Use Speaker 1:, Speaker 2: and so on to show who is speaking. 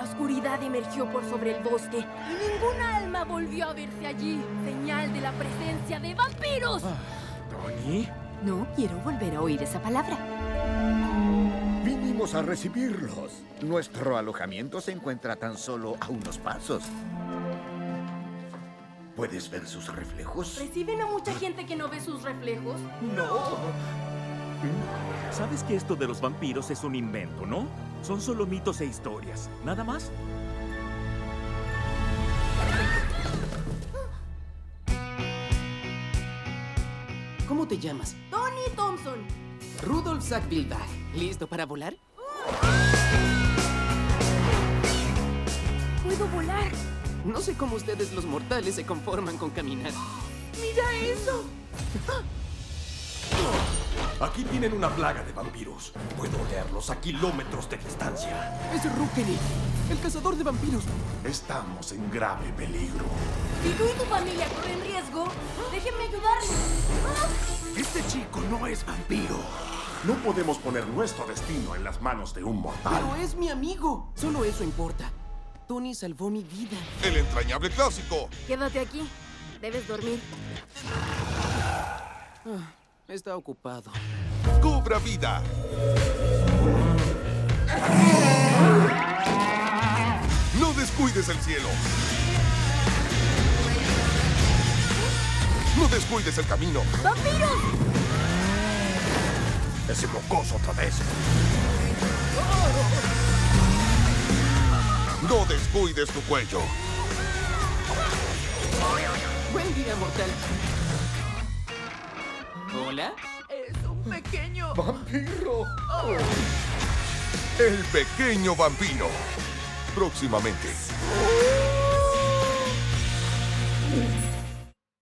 Speaker 1: La oscuridad emergió por sobre el bosque y ninguna alma volvió a verse allí. Señal de la presencia de vampiros.
Speaker 2: ¿Tony?
Speaker 3: No quiero volver a oír esa palabra.
Speaker 4: Vinimos a recibirlos. Nuestro alojamiento se encuentra tan solo a unos pasos. ¿Puedes ver sus reflejos?
Speaker 1: ¿Reciben a mucha gente que no ve sus reflejos?
Speaker 4: No.
Speaker 2: Sabes que esto de los vampiros es un invento, ¿no? Son solo mitos e historias. ¿Nada más?
Speaker 5: ¿Cómo te llamas?
Speaker 1: Tony Thompson.
Speaker 5: Rudolf Sackvillebach. ¿Listo para volar?
Speaker 1: Puedo volar.
Speaker 5: No sé cómo ustedes los mortales se conforman con caminar.
Speaker 1: ¡Mira eso!
Speaker 6: Aquí tienen una plaga de vampiros. Puedo olerlos a kilómetros de distancia.
Speaker 5: Es Rukeni, el cazador de vampiros.
Speaker 6: Estamos en grave peligro.
Speaker 1: Si tú y tu familia corren riesgo, déjenme ayudarles.
Speaker 6: Este chico no es vampiro. No podemos poner nuestro destino en las manos de un mortal.
Speaker 5: Pero es mi amigo. Solo eso importa. Tony salvó mi vida.
Speaker 7: El entrañable clásico.
Speaker 1: Quédate aquí. Debes dormir.
Speaker 5: Ah, está ocupado.
Speaker 7: Cubra vida. No descuides el cielo. No descuides el camino.
Speaker 1: ¡Vampiros!
Speaker 6: Ese mocoso otra vez.
Speaker 7: No descuides tu cuello.
Speaker 5: Buen día, mortal. ¿Hola?
Speaker 1: Es un pequeño.
Speaker 4: ¡Vampiro!
Speaker 7: El pequeño vampiro. Próximamente.